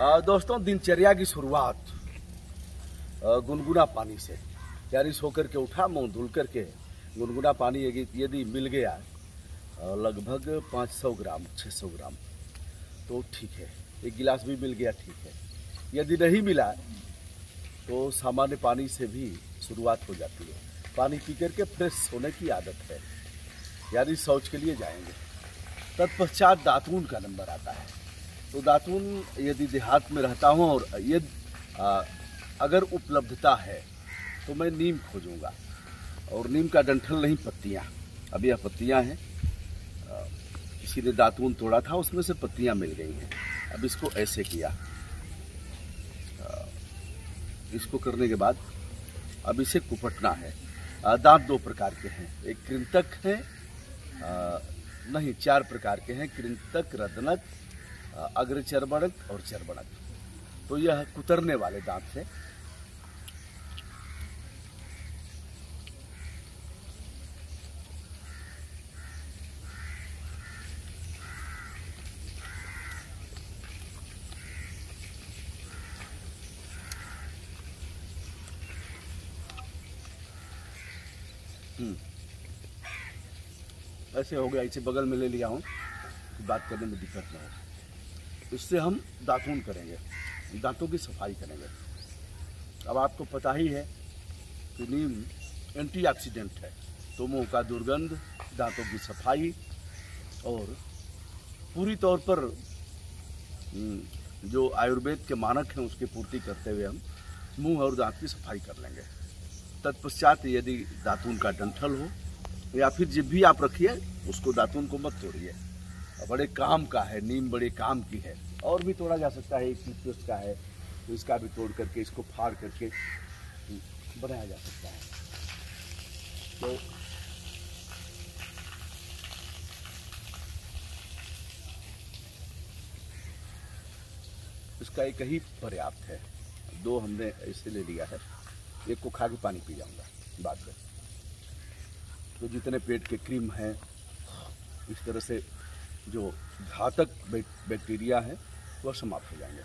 दोस्तों, दिनचर्या की शुरुआत गुनगुना पानी से। यानी सो करके उठा, मुँह धुल करके गुनगुना पानी यदि मिल गया लगभग 500 ग्राम 600 ग्राम तो ठीक है। एक गिलास भी मिल गया, ठीक है। यदि नहीं मिला तो सामान्य पानी से भी शुरुआत हो जाती है। पानी पी करके फ्रेश होने की आदत है। यानी शौच के लिए जाएँगे। तत्पश्चात दातून का नंबर आता है। तो दातून यदि देहात में रहता हूँ और ये अगर उपलब्धता है तो मैं नीम खोजूँगा। और नीम का डंठल नहीं, पत्तियाँ। अब यह पत्तियाँ हैं। किसी ने दातून तोड़ा था, उसमें से पत्तियाँ मिल गई हैं। अब इसको ऐसे किया। इसको करने के बाद अब इसे कुपटना है। दांत दो प्रकार के हैं। एक कृंतक है नहीं, चार प्रकार के हैं। कृंतक रदनक अग्र चरबणक और चरबणक तो यह कुतरने वाले दांत से हम्म। ऐसे हो गया, इसे बगल में ले लिया हूँ। बात करने में दिक्कत ना हो। इससे हम दातून करेंगे दांतों की सफ़ाई करेंगे। अब आपको पता ही है कि नीम एंटीऑक्सीडेंट है। तो मुँह का दुर्गंध दांतों की सफ़ाई और पूरी तौर पर हम्म, जो आयुर्वेद के मानक हैं उसकी पूर्ति करते हुए हम मुँह और दांत की सफ़ाई कर लेंगे। तत्पश्चात यदि दातून का डंठल हो या फिर जब भी आप रखिए उसको दातून को मत तोड़िए। बड़े काम का है, नीम बड़े काम की है। और भी तोड़ा जा सकता है, एक का है तो इसका भी तोड़ करके, इसको फाड़ करके बनाया जा सकता है। तो इसका एक ही पर्याप्त है। दो हमने ऐसे ले लिया है। एक को खा के पानी पी जाऊँगा बाद में। तो जितने पेट के क्रीम हैं, इस तरह से जो घातक बैक्टीरिया है, वह समाप्त हो जाएँगे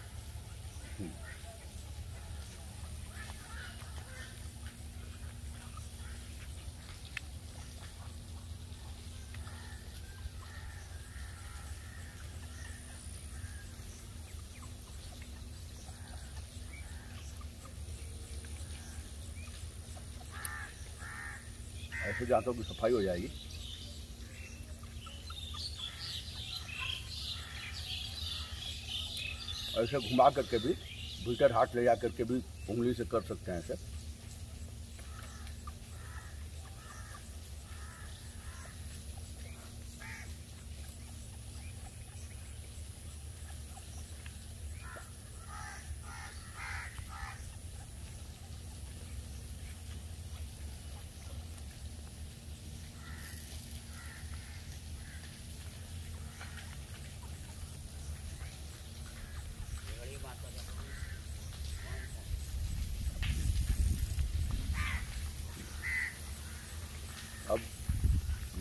हम्म। ऐसे दांतों की सफ़ाई हो जाएगी ऐसे घुमा करके भी भीतर हाथ ले जा करके भी उंगली से कर सकते हैं ऐसे अब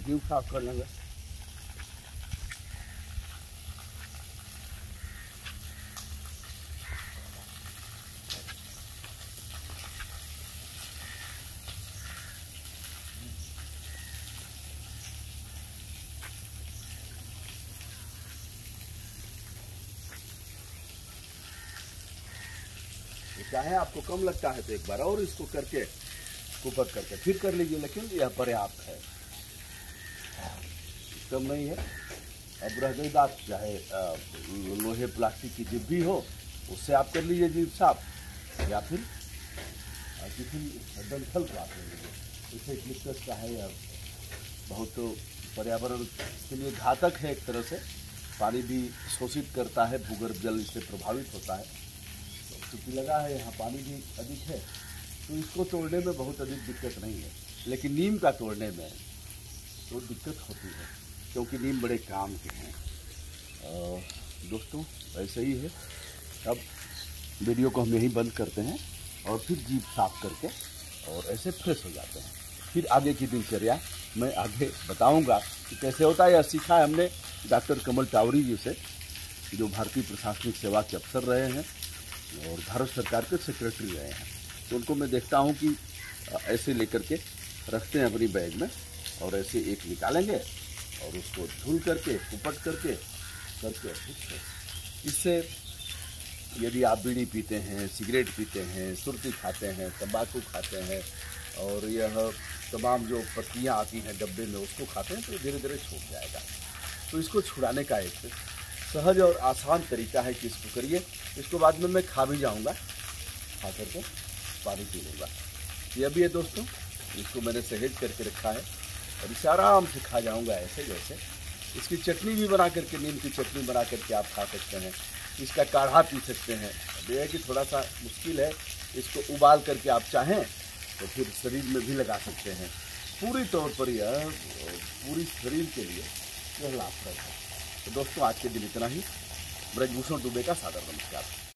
जीव साफ़ कर लेंगे चाहे आपको कम लगता है तो एक बार और इसको करके कुपर करके फिर कर लीजिए, लेकिन यह पर्याप्त है। कम नहीं है। अब रह गई बात चाहे लोहे, प्लास्टिक की भी हो, उससे आप कर लीजिए जीप साफ़। या फिर किसी डंठल को आप ले लीजिए। इसे क्लिप्टस का है या बहुत तो पर्यावरण के लिए घातक है एक तरह से। पानी भी शोषित करता है, भूगर्भ जल इससे प्रभावित होता है। तो लगा है, यहाँ पानी भी अधिक है। तो इसको तोड़ने में बहुत अधिक दिक्कत नहीं है। लेकिन नीम का तोड़ने में तो दिक्कत होती है, क्योंकि नीम बड़े काम के हैं। दोस्तों, ऐसे ही है। अब वीडियो को हम यहीं बंद करते हैं और फिर जीप साफ़ करके और ऐसे फ्रेश हो जाते हैं। फिर आगे की दिनचर्या मैं आगे बताऊँगा कि कैसे होता है या सीखा है हमने डॉक्टर कमल टावरी जी से, जो भारतीय प्रशासनिक सेवा के अफसर रहे हैं और भारत सरकार के सेक्रेटरी रहे हैं। तो उनको मैं देखता हूँ कि ऐसे लेकर के रखते हैं अपनी बैग में। और ऐसे एक निकालेंगे और उसको धुल करके उपट करके करके इससे यदि आप बीड़ी पीते हैं, सिगरेट पीते हैं, सुरती खाते हैं, तंबाकू खाते हैं और यह तमाम जो पत्तियाँ आती हैं डब्बे में, उसको खाते हैं तो धीरे धीरे छूट जाएगा। तो इसको छुड़ाने का एक सहज और आसान तरीका है कि इसको करिए। इसको बाद में मैं खा भी जाऊँगा, खा करके पानी पी लूँगा। ये भी है दोस्तों, इसको मैंने सहेज करके रखा है। और इसे आराम से खा जाऊँगा ऐसे जैसे। इसकी चटनी भी बना करके नीम की चटनी बना करके आप खा सकते हैं। इसका काढ़ा पी सकते हैं। ये है कि थोड़ा सा मुश्किल है। इसको उबाल करके आप चाहें तो फिर शरीर में भी लगा सकते हैं। पूरी तौर पर यह, पूरी शरीर के लिए यह लाभप्रद है। तो दोस्तों, आज के दिन इतना ही। ब्रजभूषण दुबे का सादर नमस्कार।